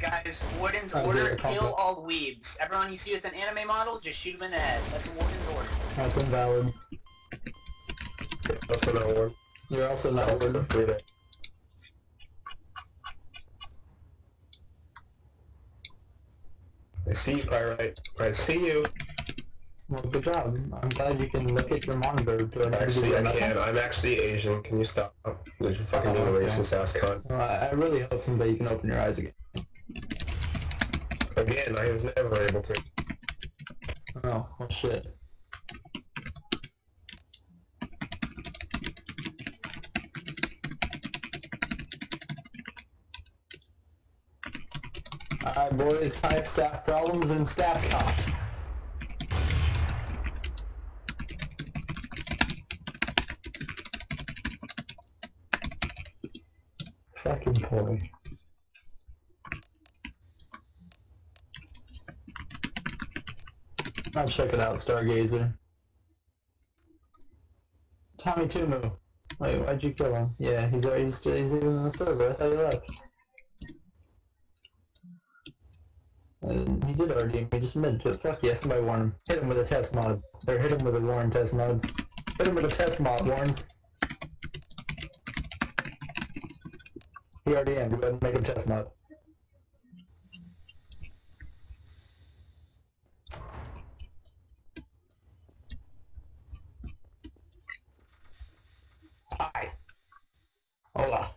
Guys, Warden's Oh, order, zero kill combo. all weebs. Everyone you see with an anime model, just shoot them in the head. That's the Warden's order. That's invalid. Also not one. You're also not Also warden. free. I see you, Pyrite. I see you. Well, good job. I'm glad you can look at your monitor to enable Actually, I can't. I'm actually Asian. Can you stop? You fucking Oh, being okay. racist ass cunt. Well, I I really hope someday you can open your eyes again. Again, I was never able to. Oh, well shit. Alright boys, type staff problems and staff costs. Fucking boy. I'll check it out, Stargazer. Tommy Tumu. Wait, why'd you kill him? Yeah, he's already he's, he's even in the server. I thought he left. He did already. He just admitted to it. Fuck yeah, somebody warn him. Hit him with a test mod. Or hit him with a warn test mod. Hit him with a test mod, warns. He already in. Go ahead and make him test mod. Pai. Olá.